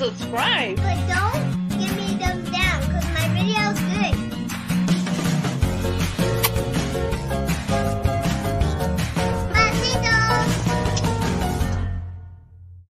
subscribe?